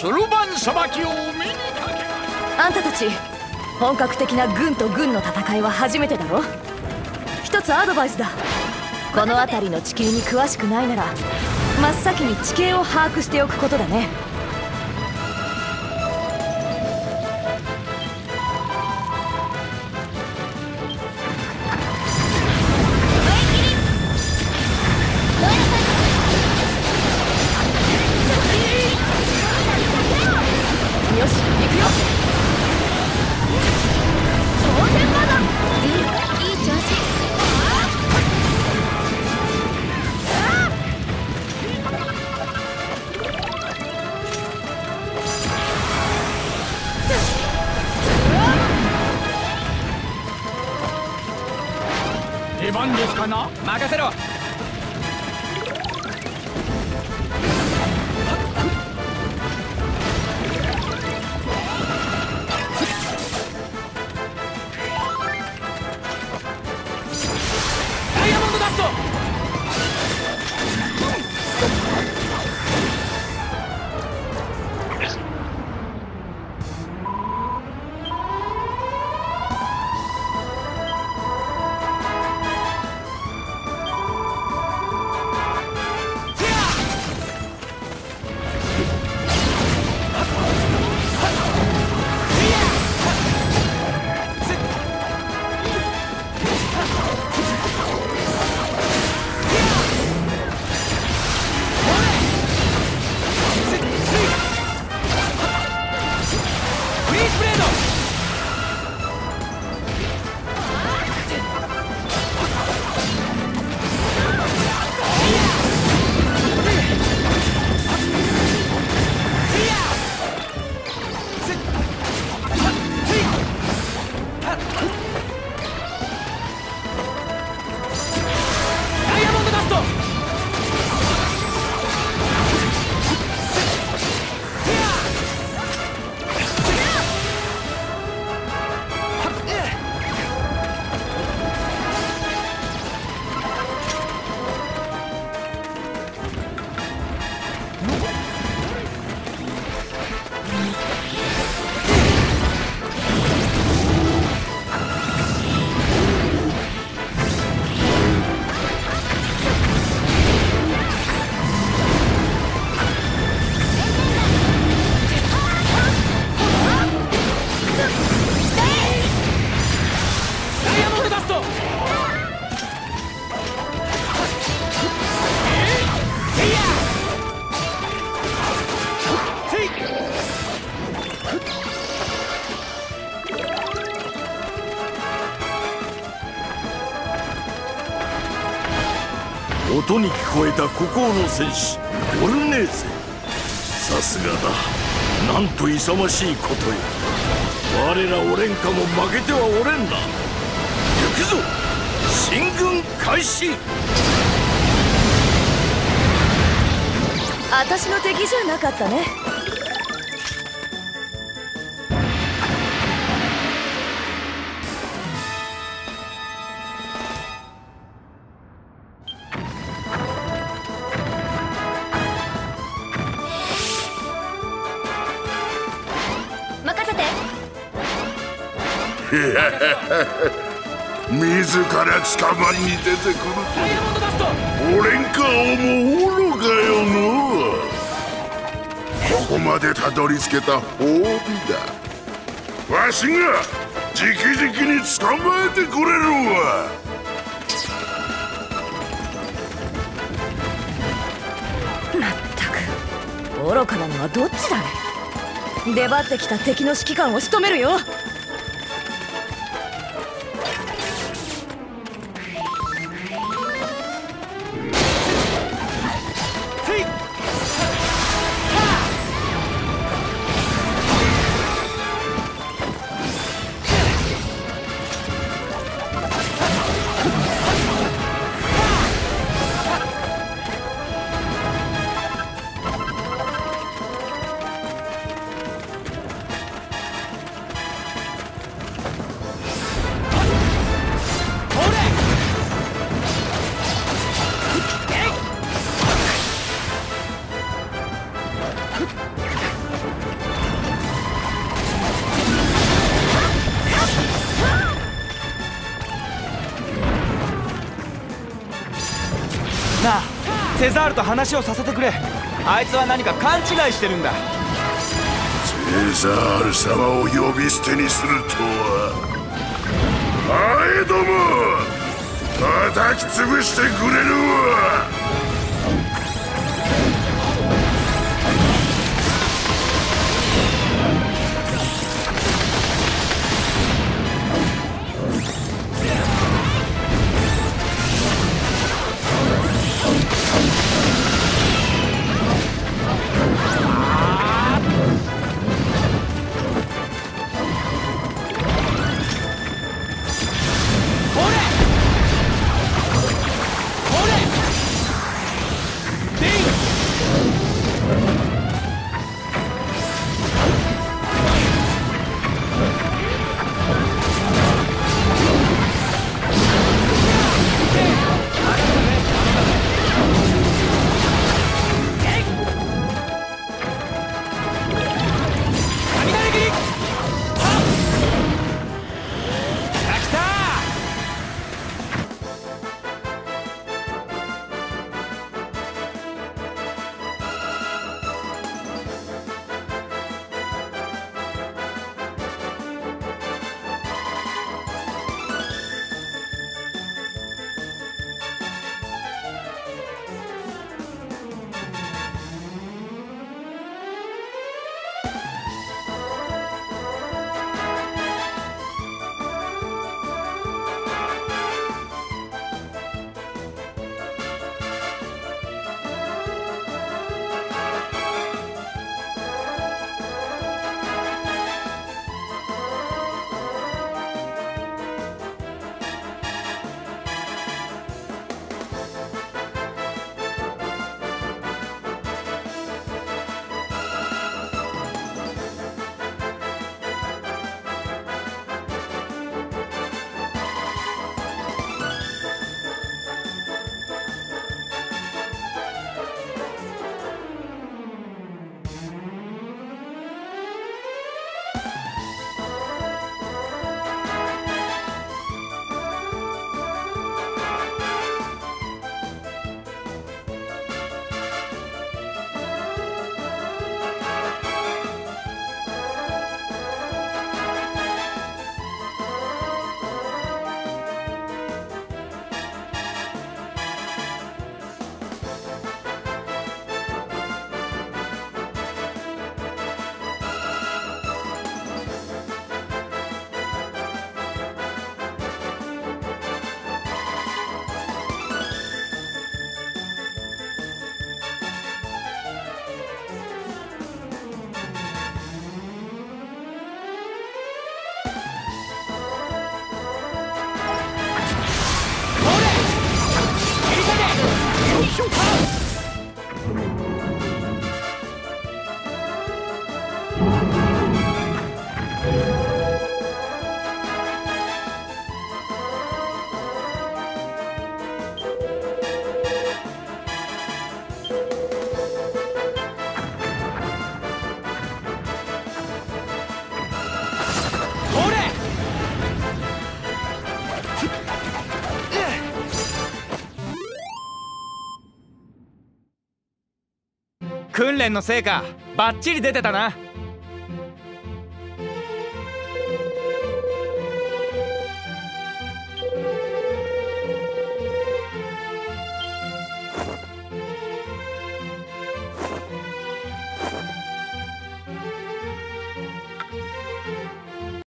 そろばんさばきをお目にかけあんたたち本格的な軍と軍の戦いは初めてだろ？一つアドバイスだ。この辺りの地球に詳しくないなら真っ先に地形を把握しておくことだね。何ですかな？任せろ。音に聞こえた孤高の戦士オルネーゼ。さすがだ。なんと勇ましいことよ。我らオレンカも負けてはおれんだ。行くぞ。進軍開始。私の敵じゃなかったね。自ら捕まりに出てくると俺んかも愚かよのここまでたどり着けた褒美だわしが直々に捕まえてくれるわまったく愚かなのはどっちだね出張ってきた敵の指揮官を仕留めるよ。セザールと話をさせてくれ。あいつは何か勘違いしてるんだ。セザール様を呼び捨てにするとは。あえども叩き潰してくれるわ訓練の成果バッチリ出てたな。